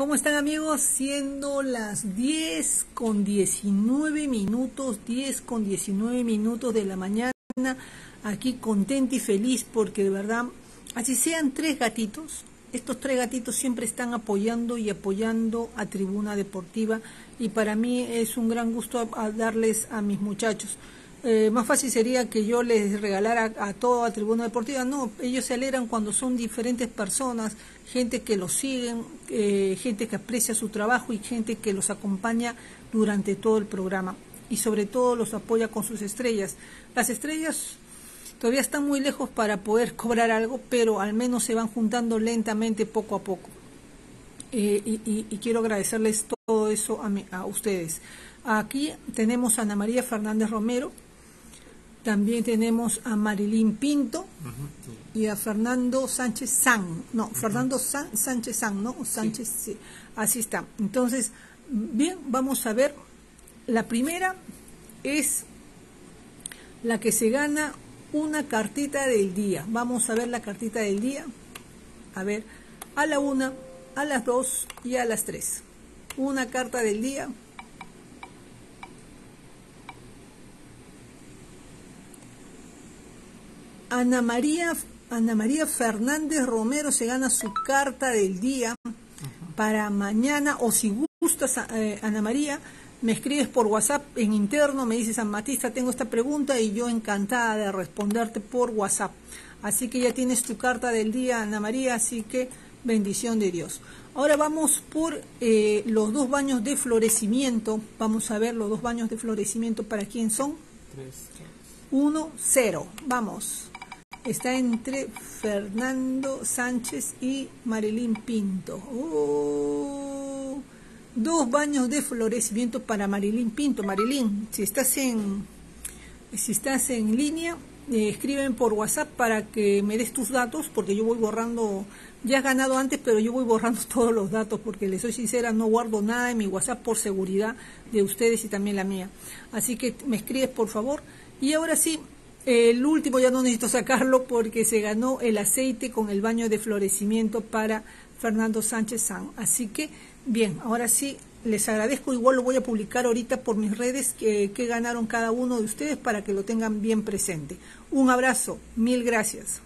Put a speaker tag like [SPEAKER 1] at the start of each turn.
[SPEAKER 1] ¿Cómo están amigos? Siendo las 10 con 19 minutos, 10 con 19 minutos de la mañana, aquí contenta y feliz porque de verdad, así sean tres gatitos, estos tres gatitos siempre están apoyando y apoyando a Tribuna Deportiva y para mí es un gran gusto darles a mis muchachos. Eh, más fácil sería que yo les regalara a, toda Tribuna Deportiva. No, ellos se alegran cuando son diferentes personas, gente que los siguen, eh, gente que aprecia su trabajo y gente que los acompaña durante todo el programa. Y sobre todo los apoya con sus estrellas. Las estrellas todavía están muy lejos para poder cobrar algo, pero al menos se van juntando lentamente poco a poco. Eh, y, quiero agradecerles todo eso a, a ustedes. Aquí tenemos a Ana María Fernández Romero, también tenemos a Marilyn Pinto y a Fernando Sánchez San. No, Fernando Sánchez San, ¿no? Sánchez, sí. Así está. Entonces, bien, vamos a ver. La primera es la que se gana una cartita del día. Vamos a ver la cartita del día. A ver, a la una, a las dos y a las tres. Una carta del día. Ana María, Ana María Fernández Romero se gana su carta del día para mañana, o si gustas, eh, Ana María, me escribes por WhatsApp en interno, me dices, San Matista, tengo esta pregunta y yo encantada de responderte por WhatsApp. Así que ya tienes tu carta del día, Ana María, así que bendición de Dios. Ahora vamos por eh, los dos baños de florecimiento. Vamos a ver los dos baños de florecimiento para quién son. Uno, cero. Vamos está entre Fernando Sánchez y Marilyn Pinto. Oh, dos baños de florecimiento para Marilyn Pinto. Marilyn, si estás en, si estás en línea, eh, escriben por WhatsApp para que me des tus datos, porque yo voy borrando, ya has ganado antes, pero yo voy borrando todos los datos, porque les soy sincera, no guardo nada en mi WhatsApp por seguridad de ustedes y también la mía. Así que me escribes por favor. Y ahora sí, el último ya no necesito sacarlo porque se ganó el aceite con el baño de florecimiento para Fernando Sánchez San. Así que, bien, ahora sí, les agradezco. Igual lo voy a publicar ahorita por mis redes que, que ganaron cada uno de ustedes para que lo tengan bien presente. Un abrazo, mil gracias.